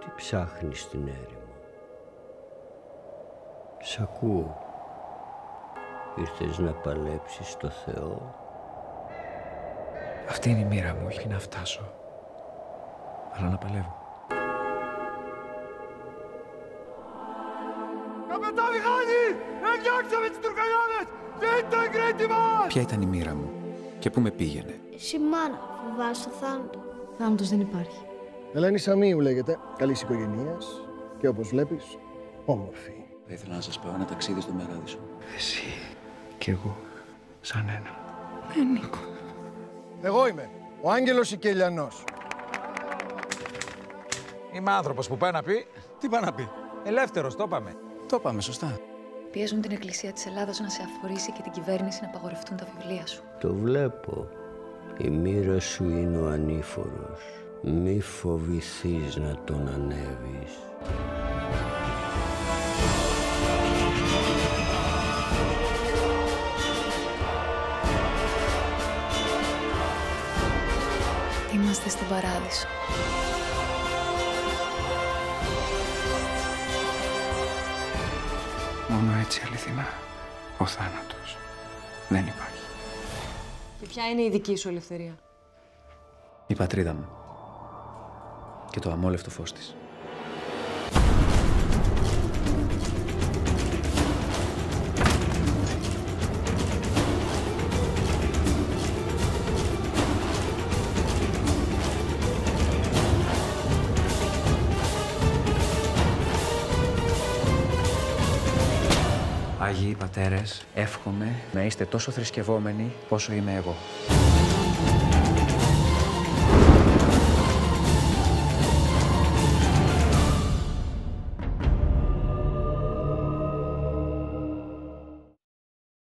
Τι ψάχνεις στην έρημο; Σ' ακούω. Ήρθες να παλέψεις το Θεό; Αυτή είναι η μοίρα μου, όχι να φτάσω. Αλλά να παλεύω. Καπετάνι Χάνη! Ενδιάξαμε τις τουρκαγιάδες! Δεν το εγκρέτη μας! Ποια ήταν η μοίρα μου και πού με πήγαινε; Εσύ μάνα, φοβάσαι το θάνατο. Θάνατος δεν υπάρχει. Ελένη Σαμίου λέγεται, καλής οικογένειας και όπως βλέπεις, όμορφη. Θα ήθελα να σας πω ένα ταξίδι στο Μεγάδισο. Εσύ κι εγώ, σαν ένα. Ναι, Νίκο. Εγώ είμαι ο Άγγελος Οικελιανός. Είμαι άνθρωπος που πάει να πει. Τι πάει να πει; Ελεύθερος, το είπαμε. Το πάμε σωστά. Πιέζουν την Εκκλησία της Ελλάδος να σε αφορήσει και την κυβέρνηση να απαγορευτούν τα βιβλία σου. Το βλέπω. Η μοίρα σου είναι ο ανήφορος. Μη φοβηθείς να τον ανέβεις. Είμαστε στον παράδεισο. Μόνο έτσι αληθινά ο θάνατος δεν υπάρχει. Και ποια είναι η δική σου ελευθερία; Η πατρίδα μου. Και το αμόλευτο φως της. Άγιοι πατέρες, εύχομαι να είστε τόσο θρησκευόμενοι όσο είμαι εγώ.